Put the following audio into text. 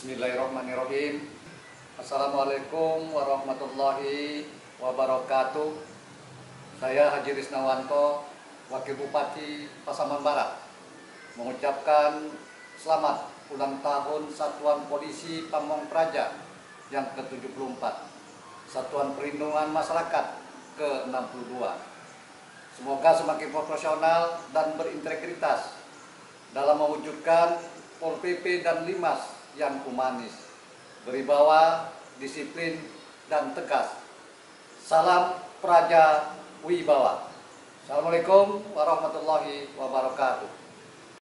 Bismillahirrahmanirrahim. Assalamualaikum warahmatullahi wabarakatuh. Saya Haji Risnawanto, Wakil Bupati Pasaman Barat, mengucapkan selamat ulang tahun Satuan Polisi Pamong Praja yang ke-74, Satuan Perlindungan Masyarakat ke-62. Semoga semakin profesional dan berintegritas dalam mewujudkan Pol PP dan Limas yang humanis, beribawa, disiplin, dan tegas. Salam Praja Wibawa. Assalamualaikum warahmatullahi wabarakatuh.